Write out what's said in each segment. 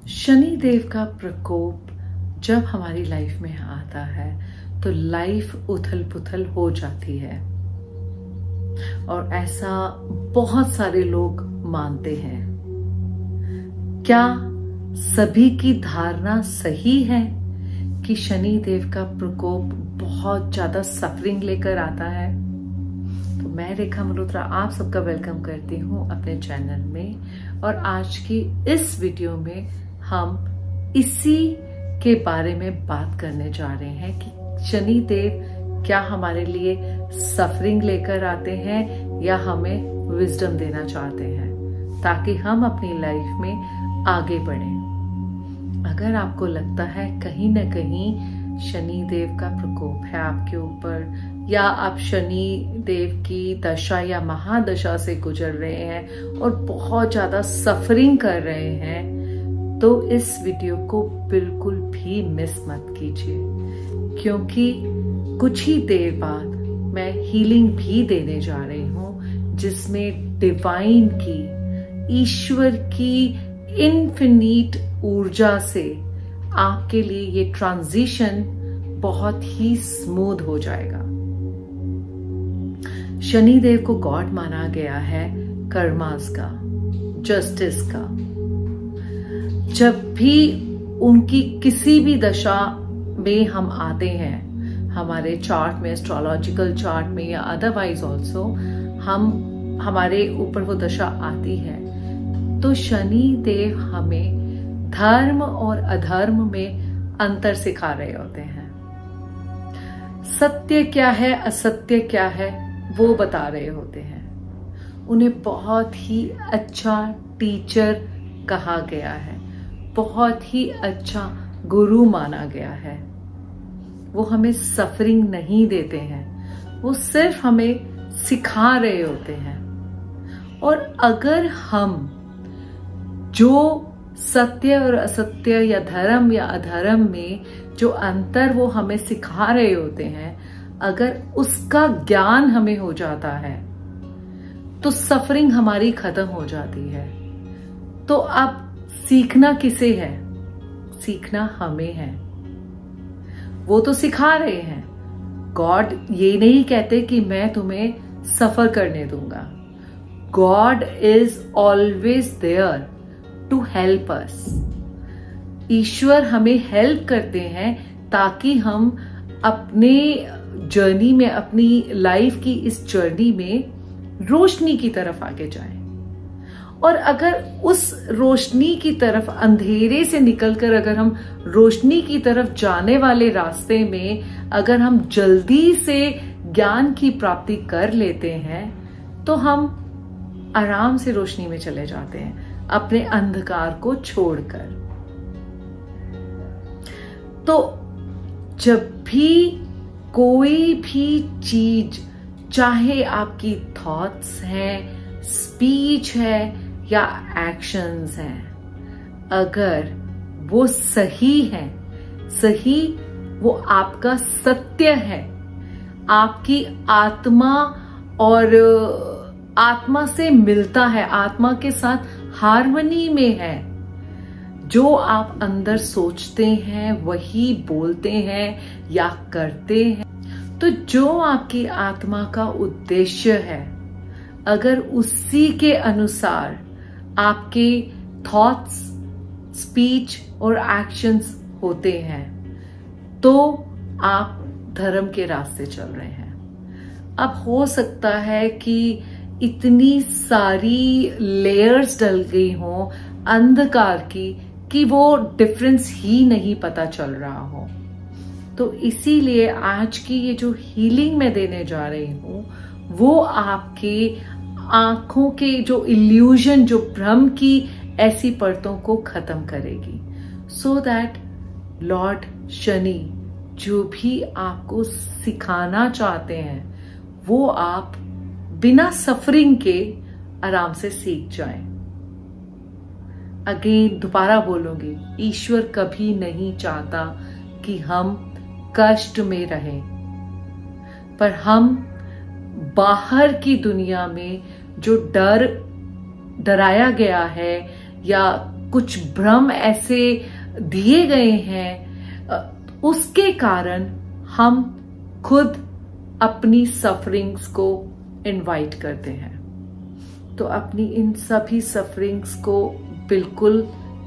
शनि देव का प्रकोप जब हमारी लाइफ में आता है तो लाइफ उथल पुथल हो जाती है। और ऐसा बहुत सारे लोग मानते हैं। क्या सभी की धारणा सही है कि शनि देव का प्रकोप बहुत ज़्यादा सफरिंग लेकर आता है? तो मैं रेखा मल्होत्रा, आप सबका वेलकम करती हूँ अपने चैनल में। और आज की इस वीडियो में हम इसी के बारे में बात करने जा रहे हैं कि शनि देव क्या हमारे लिए सफरिंग लेकर आते हैं या हमें विजडम देना चाहते हैं, ताकि हम अपनी लाइफ में आगे बढ़े। अगर आपको लगता है कहीं ना कहीं शनि देव का प्रकोप है आपके ऊपर, या आप शनि देव की दशा या महादशा से गुजर रहे हैं और बहुत ज़्यादा सफरिंग कर रहे हैं तो इस वीडियो को बिल्कुल भी मिस मत कीजिए, क्योंकि कुछ ही देर बाद मैं हीलिंग भी देने जा रही हूँ, जिसमें डिवाइन की, ईश्वर की इन्फिनीट ऊर्जा से आपके लिए ये ट्रांजिशन बहुत ही स्मूथ हो जाएगा। शनि देव को गॉड माना गया है कर्मास का जस्टिस का। जब भी उनकी किसी भी दशा में हम आते हैं, हमारे चार्ट में एस्ट्रोलॉजिकल चार्ट में या अदरवाइज़ ऑल्सो हम, हमारे ऊपर वो दशा आती है। तो शनि देव हमें धर्म और अधर्म में अंतर सिखा रहे होते हैं। सत्य क्या है, असत्य क्या है, वो बता रहे होते हैं। उन्हें बहुत ही अच्छा टीचर कहा गया है। बहुत ही अच्छा गुरु माना गया है। वो हमें सफरिंग नहीं देते हैं। वो सिर्फ़ हमें सिखा रहे होते हैं। और अगर हम जो सत्य और असत्य या धर्म या अधर्म में जो अंतर वो हमें सिखा रहे होते हैं, अगर उसका ज्ञान हमें हो जाता है तो सफरिंग हमारी खत्म हो जाती है। तो अब सीखना किसे है? सीखना हमें है। वो तो सिखा रहे हैं। गॉड ये नहीं कहते कि मैं तुम्हें सफ़र करने दूँगा। God is always there to help us. ईश्वर हमें हेल्प करते हैं ताकि हम अपने जर्नी में, अपनी लाइफ की इस जर्नी में रोशनी की तरफ़ आगे जाएँ। और अगर उस रोशनी की तरफ़ अंधेरे से निकलकर अगर हम रोशनी की तरफ़ जाने वाले रास्ते में अगर हम जल्दी से ज्ञान की प्राप्ति कर लेते हैं तो हम आराम से रोशनी में चले जाते हैं, अपने अंधकार को छोड़कर। तो जब भी कोई भी चीज़, चाहे आपकी थॉट्स हैं स्पीच है या एक्शंस हैं? अगर वो सही है, सही वो आपका सत्य है, आपकी आत्मा और आत्मा से मिलता है, आत्मा के साथ हारमनी में है, जो आप अंदर सोचते हैं, वही बोलते हैं या करते हैं तो जो आपकी आत्मा का उद्देश्य है, अगर उसी के अनुसार आपके थॉट्स स्पीच और एक्शंस होते हैं। तो आप धर्म के रास्ते चल रहे हैं। अब हो सकता है कि इतनी सारी लेयर्स डल गई हो अंधकार की कि वो डिफरेंस ही नहीं पता चल रहा हो। तो इसीलिए आज की ये जो हीलिंग मैं देने जा रही हूँ, वो आपके आँखों के जो इल्यूजन जो भ्रम की ऐसी परतों को खत्म करेगी सो दैट लॉर्ड शनि जो भी आपको सिखाना चाहते हैं, वो आप बिना सफरिंग के आराम से सीख जाएँ। अगेन दोबारा बोलूँगी, ईश्वर कभी नहीं चाहता कि हम कष्ट में रहें पर हम बाहर की दुनिया में जो डर डराया गया है या कुछ भ्रम ऐसे दिए गए हैं उसके कारण हम खुद अपनी सफरिंग्स को इनवाइट करते हैं। तो अपनी इन सभी सफरिंग्स को बिल्कुल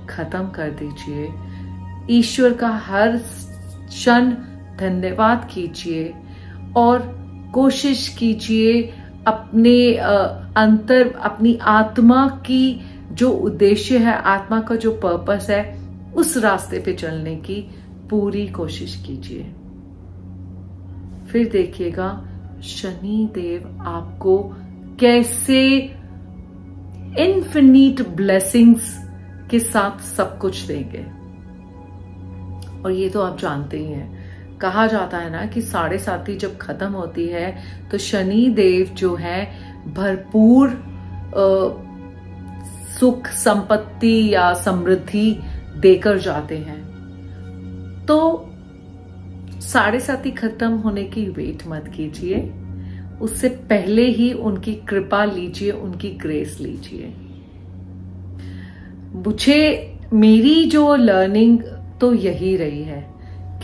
खत्म कर दीजिए। ईश्वर का हर क्षण धन्यवाद कीजिए और कोशिश कीजिए अपने अंतर, अपनी आत्मा की जो उद्देश्य है, आत्मा का जो पर्पस है, उस रास्ते पे चलने की पूरी कोशिश कीजिए। फिर देखिएगा शनि देव आपको कैसे इन्फिनिट ब्लेसिंग्स के साथ सब कुछ देंगे। और ये तो आप जानते ही हैं कहा जाता है ना कि साढ़े साथी जब खत्म होती है तो शनि देव जो है, भरपूर सुख संपत्ति या समृद्धि देकर जाते हैं। तो साढ़े साथी खत्म होने की वेट मत कीजिए। उससे पहले ही उनकी कृपा लीजिए, उनकी ग्रेस लीजिए। मुझे, मेरी जो लर्निंग तो यही रही है।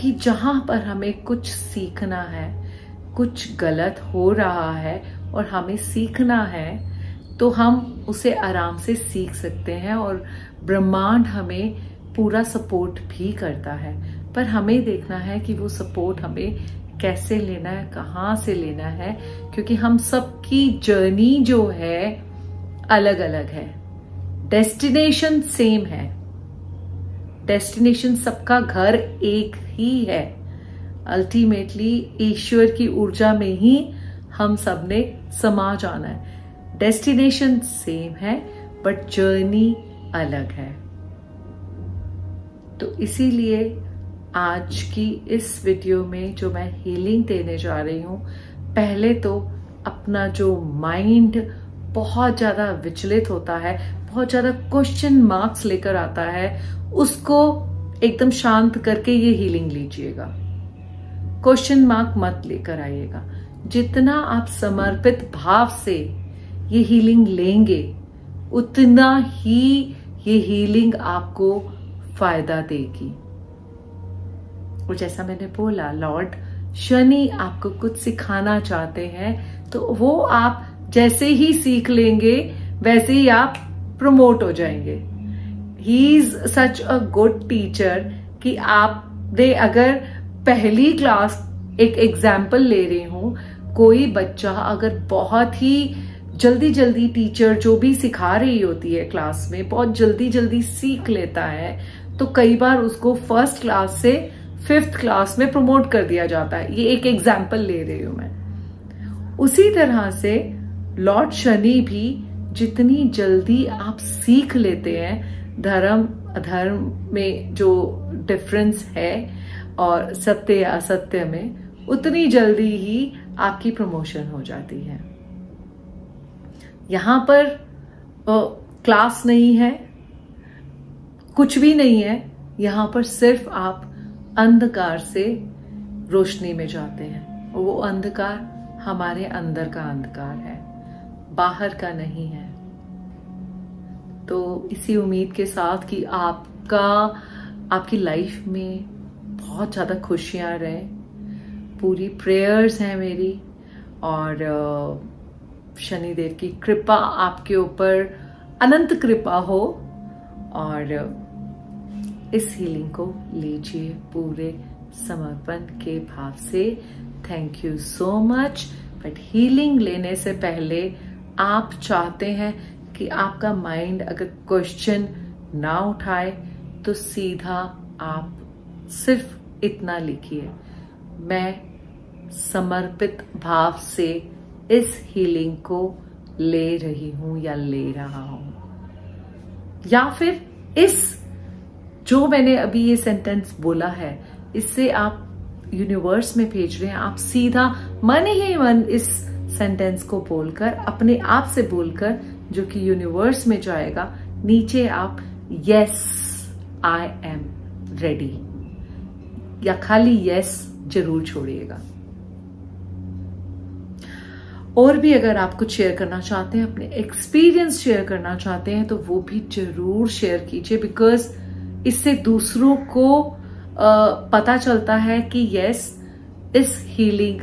कि जहाँ पर हमें कुछ सीखना है, कुछ गलत हो रहा है और हमें सीखना है तो हम उसे आराम से सीख सकते हैं और ब्रह्मांड हमें पूरा सपोर्ट भी करता है। पर हमें देखना है कि वो सपोर्ट हमें कैसे लेना है, कहाँ से लेना है, क्योंकि हम सबकी जर्नी जो है अलग अलग है। डेस्टिनेशन सेम है। डेस्टिनेशन सबका घर एक ही है। अल्टीमेटली, ईश्वर की ऊर्जा में ही हम सबने समा जाना है। डेस्टिनेशन सेम है, बट जर्नी अलग है। तो इसीलिए आज की इस वीडियो में जो मैं हीलिंग देने जा रही हूँ, पहले तो अपना जो माइंड बहुत ज़्यादा विचलित होता है बहुत ज़्यादा क्वेश्चन मार्क्स लेकर आता है, उसको एकदम शांत करके ये हीलिंग लीजिएगा। क्वेश्चन मार्क मत लेकर आइएगा। जितना आप समर्पित भाव से ये हीलिंग लेंगे, उतना ही ये हीलिंग आपको फ़ायदा देगी। और जैसा मैंने बोला लॉर्ड शनि आपको कुछ सिखाना चाहते हैं तो वो आप जैसे ही सीख लेंगे, वैसे ही आप प्रमोट हो जाएँगे। He is such a good teacher कि आप दे, अगर पहली क्लास एक एग्ज़ाम्पल ले रही हूँ, कोई बच्चा अगर बहुत ही जल्दी जल्दी टीचर जो भी सिखा रही होती है क्लास में, बहुत जल्दी जल्दी सीख लेता है तो कई बार उसको फ़र्स्ट क्लास से फिफ्थ क्लास में प्रमोट कर दिया जाता है। ये एक एग्ज़ाम्पल ले रही हूँ मैं। उसी तरह से लॉर्ड शनि भी जितनी जल्दी आप सीख लेते हैं, धर्म, अधर्म में जो डिफरेंस है और सत्य असत्य में, उतनी जल्दी ही आपकी प्रमोशन हो जाती है। यहाँ पर क्लास नहीं है, कुछ भी नहीं है, यहाँ पर सिर्फ़ आप अंधकार से रोशनी में जाते हैं। वो अंधकार हमारे अंदर का अंधकार है। बाहर का नहीं है। तो इसी उम्मीद के साथ कि आपका, आपकी लाइफ में बहुत ज़्यादा खुशियाँ रहे। पूरी प्रेयर्स हैं मेरी और शनिदेव की कृपा आपके ऊपर, अनंत कृपा हो और इस हीलिंग को लीजिए पूरे समर्पण के भाव से। Thank you so much but healing लेने से पहले आप चाहते हैं कि आपका माइंड अगर क्वेश्चन ना उठाए तो सीधा आप सिर्फ़ इतना लिखिए। मैं समर्पित भाव से इस हीलिंग को ले रही हूँ या ले रहा हूँ। या फिर इस, जो मैंने अभी ये सेंटेंस बोला है, इससे आप यूनिवर्स में भेज रहे हैं, आप सीधा मन ही मन इस सेंटेंस को बोलकर, अपने आप से बोलकर, जो कि यूनिवर्स में जाएगा, नीचे आप यस आई एम रेडी या खाली यस ज़रूर छोड़िएगा। और भी अगर आप कुछ शेयर करना चाहते हैं, अपने एक्सपीरियंस शेयर करना चाहते हैं तो वो भी ज़रूर शेयर कीजिए बिकॉज़ इससे दूसरों को पता चलता है कि यस इस हीलिंग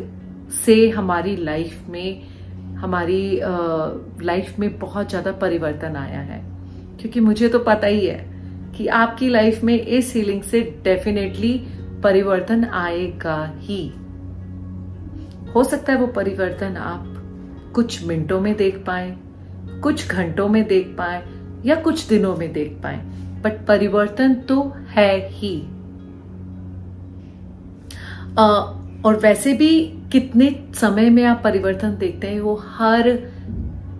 से हमारी लाइफ में हमारी लाइफ में बहुत ज़्यादा परिवर्तन आया है। क्योंकि मुझे तो पता ही है कि आपकी लाइफ में इस हीलिंग से डेफिनेटली परिवर्तन आएगा ही। हो सकता है वो परिवर्तन आप कुछ मिनटों में देख पाए कुछ घंटों में देख पाए या कुछ दिनों में देख पाए बट परिवर्तन तो है ही। आ, और वैसे भी कितने समय में आप परिवर्तन देखते हैं, वो हर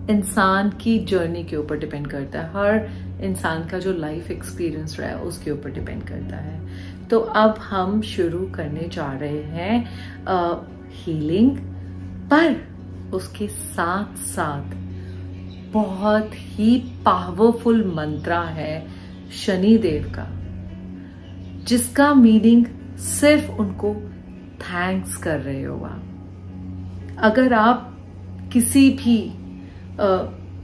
इंसान की जर्नी के ऊपर डिपेंड करता है। हर इंसान का जो लाइफ एक्सपीरियंस रहा है, उसके ऊपर डिपेंड करता है। तो अब हम शुरू करने जा रहे हैं हीलिंग पर उसके साथ साथ बहुत ही पावरफुल मंत्रा है शनि देव का, जिसका मीनिंग सिर्फ़ उनको थैंक्स कर रहे हो आप। अगर आप किसी भी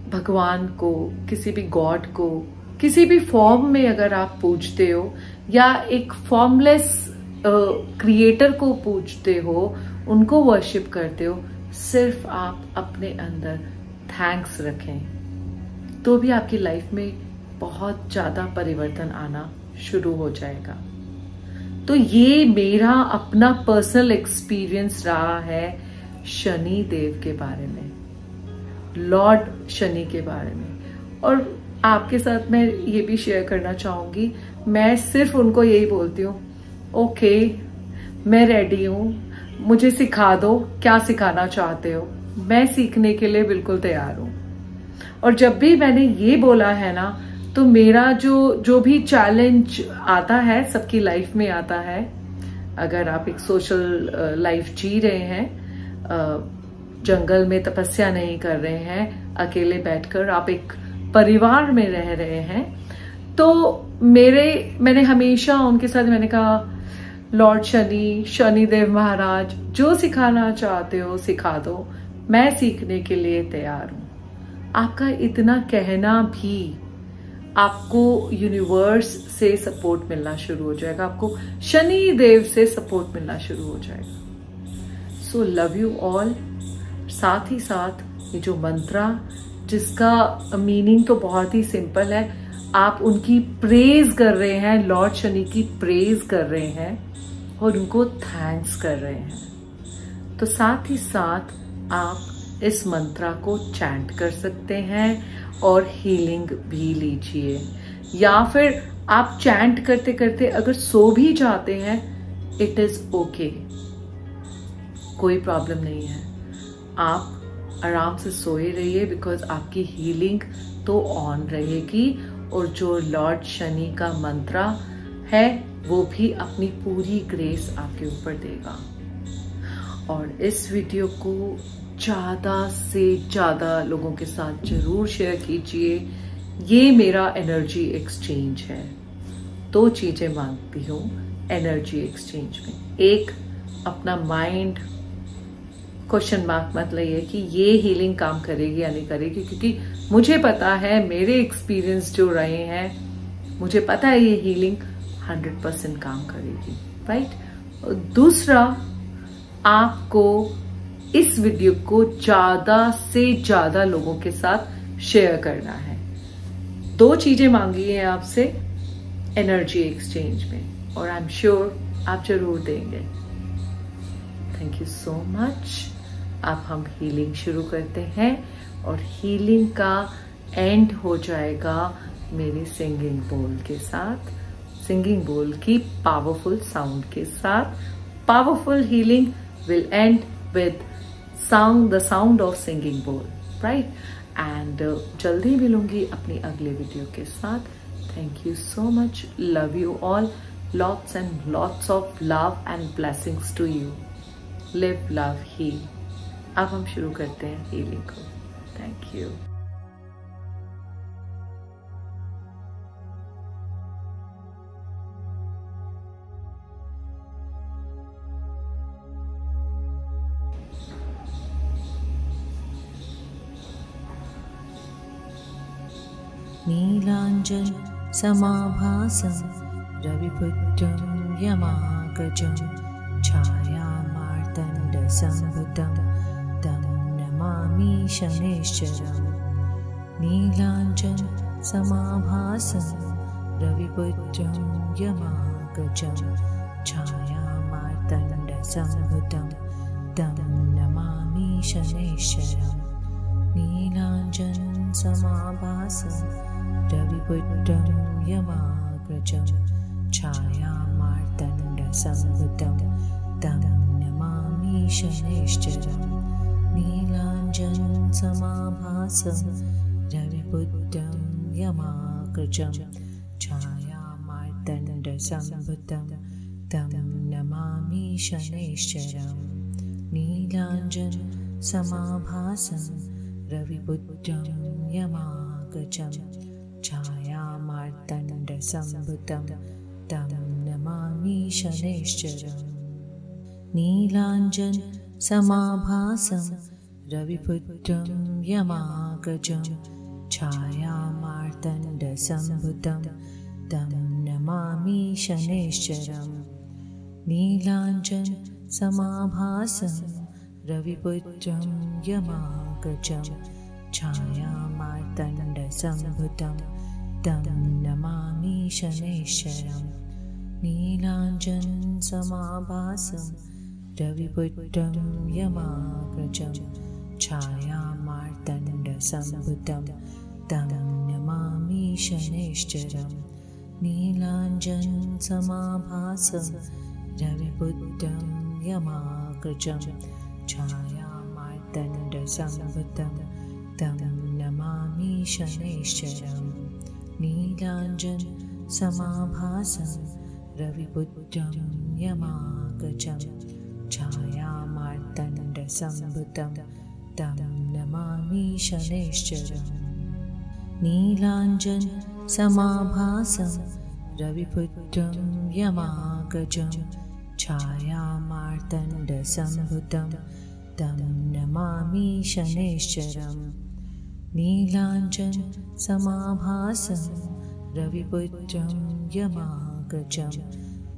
भगवान को, किसी भी गॉड को, किसी भी फॉर्म में अगर आप पूछते हो, या एक फॉर्मलेस क्रिएटर को पूछते हो, उनको वर्शिप करते हो, सिर्फ़ आप अपने अंदर थैंक्स रखें। तो भी आपकी लाइफ में बहुत ज़्यादा परिवर्तन आना शुरू हो जाएगा। तो ये मेरा अपना पर्सनल एक्सपीरियंस रहा है शनि देव के बारे में लॉर्ड शनि के बारे में। और आपके साथ मैं ये भी शेयर करना चाहूँगी, मैं सिर्फ़ उनको यही बोलती हूँ ओके मैं रेडी हूँ, मुझे सिखा दो क्या सिखाना चाहते हो। मैं सीखने के लिए बिल्कुल तैयार हूँ। और जब भी मैंने ये बोला है ना तो मेरा जो जो भी चैलेंज आता है, सबकी लाइफ में आता है, अगर आप एक सोशल लाइफ जी रहे हैं जंगल में तपस्या नहीं कर रहे हैं, अकेले बैठकर आप एक परिवार में रह रहे हैं तो मेरे, मैंने हमेशा उनके साथ मैंने कहा, लॉर्ड शनि, शनिदेव महाराज, जो सिखाना चाहते हो, सिखा दो। मैं सीखने के लिए तैयार हूँ। आपका इतना कहना भी आपको यूनिवर्स से सपोर्ट मिलना शुरू हो जाएगा, आपको शनि देव से सपोर्ट मिलना शुरू हो जाएगा। सो लव यू ऑल साथ ही साथ, ये जो मंत्रा, जिसका मीनिंग तो बहुत ही सिंपल है, आप उनकी प्रेज कर रहे हैं लॉर्ड शनि की प्रेज कर रहे हैं और उनको थैंक्स कर रहे हैं। तो साथ ही साथ, आप इस मंत्रा को चैंट कर सकते हैं और हीलिंग भी लीजिए। या फिर आप चैंट करते करते अगर सो भी जाते हैं इट इज़ ओके कोई प्रॉब्लम नहीं है। आप आराम से सोए रहिए बिकॉज़ आपकी हीलिंग तो ऑन रहेगी और जो लॉर्ड शनि का मंत्रा है, वो भी अपनी पूरी ग्रेस आपके ऊपर देगा। और इस वीडियो को ज़्यादा से ज़्यादा लोगों के साथ ज़रूर शेयर कीजिए। ये मेरा एनर्जी एक्सचेंज है। दो चीज़ें मांगती हूँ एनर्जी एक्सचेंज में। एक, अपना माइंड क्वेश्चन मार्क मतलब ये कि ये हीलिंग काम करेगी या नहीं करेगी, क्योंकि मुझे पता है, मेरे एक्सपीरियंस जो रहे हैं, मुझे पता है ये हीलिंग हंड्रेड परसेंट काम करेगी। राइट दूसरा, आपको इस वीडियो को ज़्यादा से ज़्यादा लोगों के साथ शेयर करना है। दो चीज़ें मांगी है आपसे एनर्जी एक्सचेंज में, और आई एम श्योर आप ज़रूर देंगे। थैंक यू सो मच अब हम हीलिंग शुरू करते हैं, और हीलिंग का एंड हो जाएगा मेरी सिंगिंग बोल के साथ। सिंगिंग बोल की पावरफुल साउंड के साथ। Powerful healing will and with sound the sound of singing bowl right and जल्दी मिलूँगी अपनी अगले वीडियो के साथ thank you so much love you all lots and lots of love and blessings to you. Live, love, heal. अब हम शुरू करते हैं हीलिंग को थैंक यू नीलाञ्जन समाभासं रविपुत्रं यमागजं छायामार्तण्डसम्भुतं तं नमामि शनेश्वरम् नीलाञ्जन समाभासं रविपुत्रं यमागजं छायामार्तण्डसम्भुतं तं नमामि शनेश्वरम् नीलाञ्जन समाभासं रविपुत्रं यमाग्रजं छायामार्तण्डसम्भुतं तं नमामि शनैश्चरं नीलाञ्जन समाभासं रविपुत्रं यमाग्रजं छायामार्तण्डसम्भुतं तं नमामि शनैश्चरं नीलाञ्जन समाभासं रविपुत्रं यमागजं छायामार्तण्डसम्भुतं तं नमामि शनैश्चरम् नीलाञ्जन समाभासं रविपुत्रं यमागजं। छायामार्तण्डसम्भुतं तं नमामि शनैश्चरम् नीलाञ्जन समाभासं रविपुत्रं यमागजं। छायामार्तण्डसम्भुतं तं नमामि शनैश्वरं नीलाञ्जन समाभासं रविपुत्रं यमागजं छायामार्तण्डसम्भुतं तं नमामि शनैश्चरं। नीलाञ्जन समाभासं रविपुत्रं यमागजं छायामार्तण्डसम्भुतं तं नमामि शनैश्चरं नीलाञ्जन समाभासं रविपुत्रं यमागजं छायामार्तण्डसम्भुतं तं नमामि शनैश्चरम्। नीलाञ्जन समाभासं रविपुत्रं यमागजं छायामार्तण्डसम्भुतं तं नमामि शनैश्चरम् नीलाञ्जन समाभासं रविपुत्रं यमागजं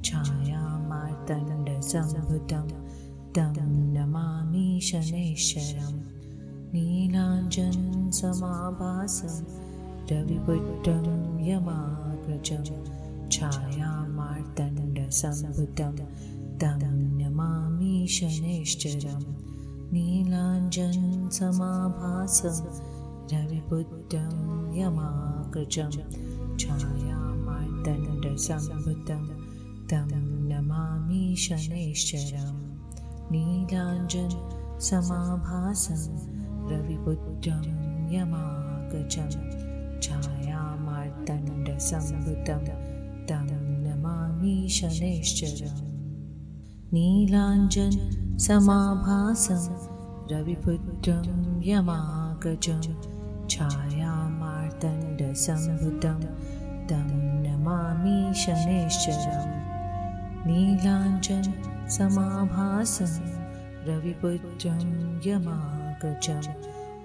छायामार्तण्डसम्भुतं तं नमामि शनैश्चरम् नीलाञ्जन समाभासं रविपुत्रं यमाग्रजं छायामार्तण्डसम्भुतं तं नमामि शनैश्चरं नीलाञ्जन समाभासं रविपुत्रं यमाग्रजं छायामार्तण्डसम्भुतं तं नमामि शनैश्चरम् नीलाञ्जन समाभासं रविपुत्रं यमागजं छायामार्तण्डसम्भुतं तं नमामि शनैश्चरम् नीलाञ्जन समाभासं रविपुत्रं यमागजं छायामार्तण्डसम्भुतं तं नमामि शनैश्चरम् नीलाञ्जन समाभासं रविपुत्रं यमागजं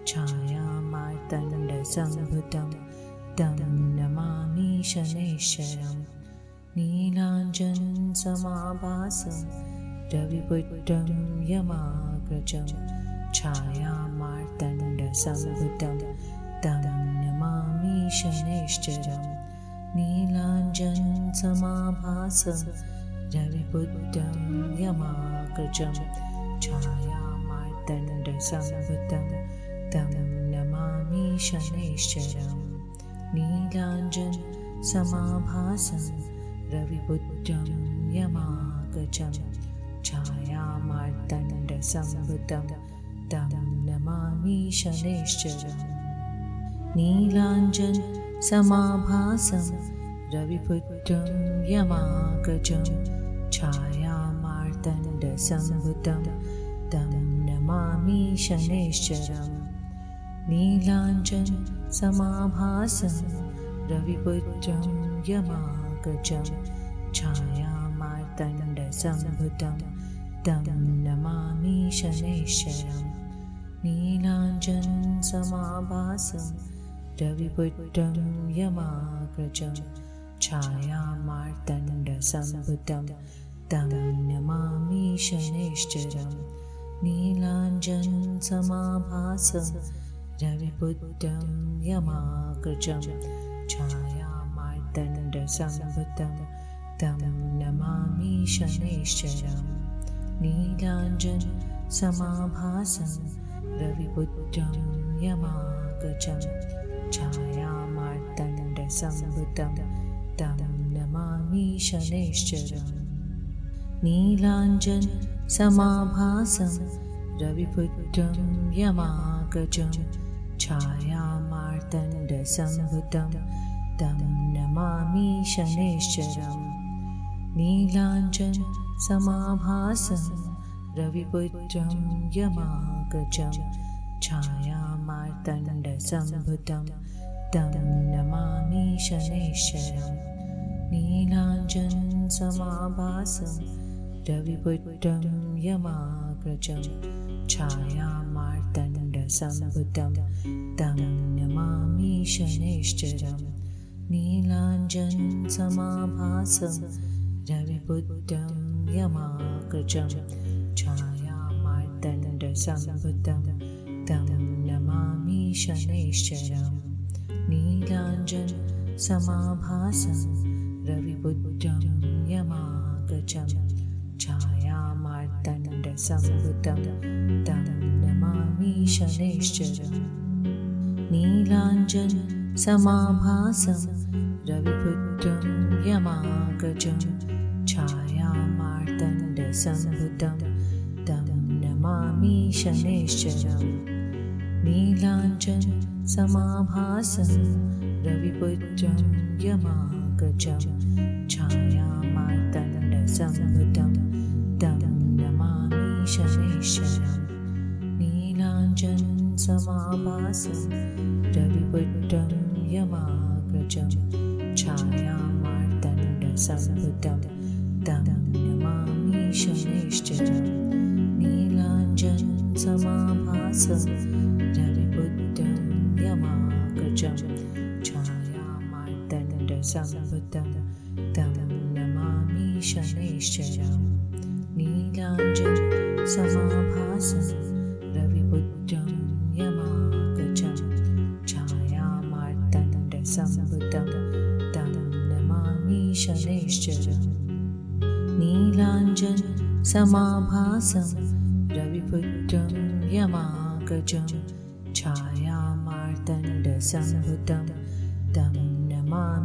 छायामार्तण्डसम्भुतं तं नमामि शनैश्चरम् नीलाञ्जन समाभासं रविपुत्रं यमाग्रजं छायामार्तण्डसम्भुतं तं नमामि शनैश्चरं नीलाञ्जनं समाभासः रविबुद्धं यमाकृजं छाया तं नमामि शनैश्चरं नीलाञ्जनं समाभासं रविबुद्धं यमाकृजं छाया तं नमामि शनैश्चरम् नीलाञ्जन समाभासं रविपुत्रं यमागजं छायामार्तण्डसम्भुतं तं नमामि शनैश्चरम् नीलाञ्जन समाभासं रविपुत्रं यमागजं छायामार्तण्डसम्भुतं तं नमामि शनैश्चरम् नीलाञ्जन समाभासं रविपुत्रं यमाग्रजं छायामार्तण्डसम्भुतं तं नमामि शनैश्चरं नीलाञ्जनसमाभासं रविपुत्रं यमाग्रजं छायामार्तण्डसम्भुतं तं नमामि शनैश्चरं नीलाञ्जनसमाभासं रविपुत्रं यमागजं छायामार्तण्डसम्भुतं तं नमामि शनैश्चरम् नीलाञ्जनसमाभासं रविपुत्रं यमागजं। छायामार्तण्डसम्भुतं तं नमामि शनैश्चरम् नीलाञ्जनसमाभासं रविपुत्रं यमागजं छायामार्तण्डसम्भुतं तं नमामि शनैश्चरम् नीलाञ्जनसमाभासं रविपुत्रं यमाग्रजं। छायामार्तण्डसम्भुतं तं नमामि शनैश्चरम् नीलाञ्जनसमाभासं रविपुत्रं यमाग्रजं। छायामार्तण्डसम्भुतं तं नमामि शनैश्चरं। नीलाञ्जन समाभासं रविबुद्धं यमा छायामार्तण्डसंभृतं तं नमामि शनैश्चरं। नीलाञ्जन समाभासं रविबुद्धं यमा छायामार्तण्डसंभृतं तं नमामि शनैश्चरम्। नीलाञ्चन समाभासं रविपुत्रं यमागजं ग्रज तं नमामि समुद्याम नीलाञ्चन समाभासं रविपुत्रं यमागजं यमा तं नमामि मार्तादण्डं नीलाञ्जन समाभासं सम्बुद्धं तं नमामि शनैश्चरं जा समाभासं रविबुद्धं यमाकचं छायामार्तण्डसम्बुद्धं तं नमामि शनैश्चरं नीलाञ्जन समाभासं रविबुद्धं यमा गजं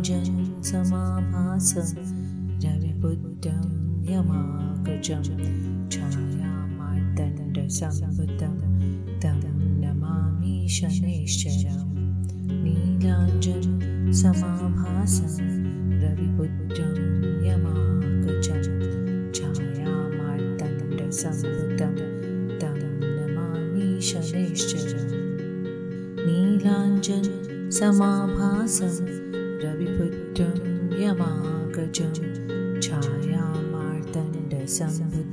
निकुञ्जं समाभासं रविबुद्धं यमाकजं छायामार्दण्डसम्भुतं तं नमामि शनैश्चरं नीलाञ्जं समाभासं रविबुद्धं यमाकजं छायामार्दण्डसम्भुतं तं नमामि शनैश्चरं नीलाञ्जन समाभासम् यमा गजं छाया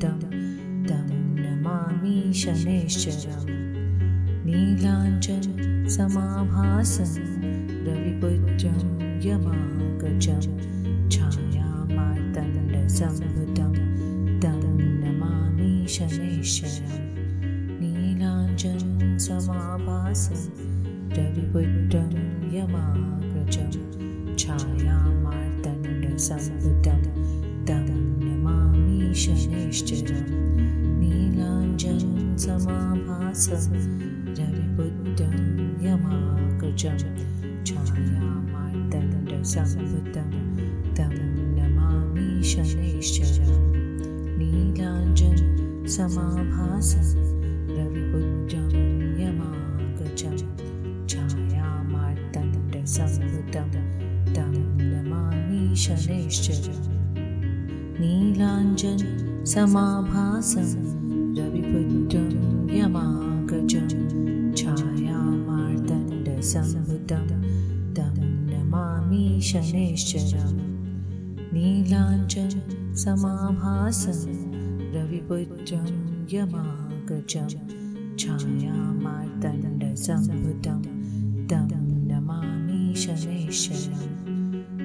तं नमामि शनेश्च समाभासं रविपुत्रं छाया मार्तण्डसं तं नमामि शनेश्चीलाजन समाभासं रविपुत्रं यमा छायामार्तण्डसम्भुतं तं नमामि शनैश्चरं नीलाञ्जनं समाभासं रविबुद्धं यमाकृजं छायामार्तण्डसम्भुतं तं नमामि शनैश्चरं नीलाञ्जनं समाभासं रविबुद्धं यमाकृजम्। नमामि शनैश्चरम् नीलाञ्जन समाभासं रविपुत्रं यमागजं छायामार्दण्डसम्भुतं तं नमामि शनैश्चरम् नीलाञ्जन समाभासं रविपुत्रं यमागजं छायामार्दण्डसम्भुतं तं नमामि शनैश्चरम्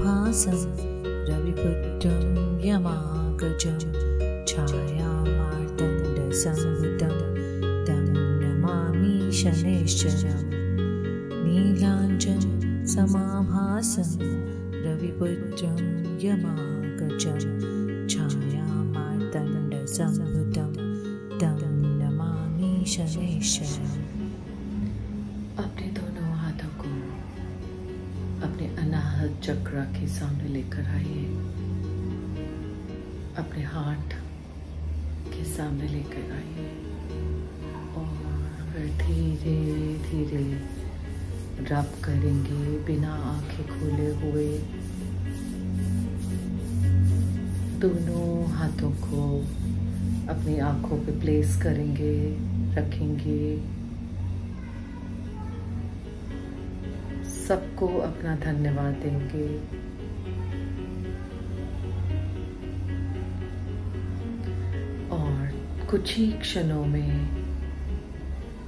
समाभासं रविपुत्रं यमागजं छायामार्तण्डसम्भुतं तं नमामि शनैश्चरम् नीलाञ्जन समाभासं रविपुत्रं यमागजं छायामार्तण्डसम्भुतं तं नमामि शनैश्चरम् चक्र के सामने लेकर आइए। अपने हार्ट के सामने लेकर आइए। और धीरे धीरे रब करेंगे बिना आँखें खोले हुए। दोनों हाथों को अपनी आँखों पे प्लेस करेंगे, रखेंगे। सबको अपना धन्यवाद देंगे। और कुछ ही क्षणों में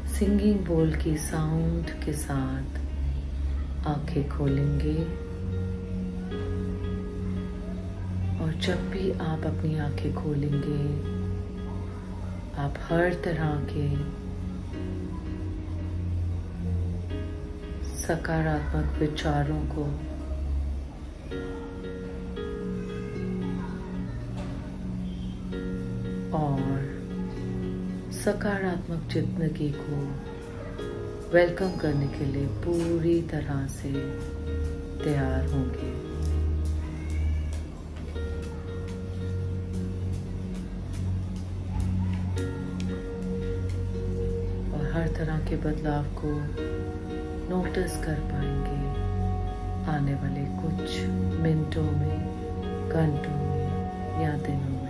सिंगिंग बोल की साउंड के साथ आँखें खोलेंगे। और जब भी आप अपनी आँखें खोलेंगे, आप हर तरह के सकारात्मक विचारों को। और सकारात्मक ज़िंदगी को वेलकम करने के लिए पूरी तरह से तैयार होंगे। और हर तरह के बदलाव को नोटिस कर पाएँगे आने वाले कुछ मिनटों में घंटों में या दिनों में।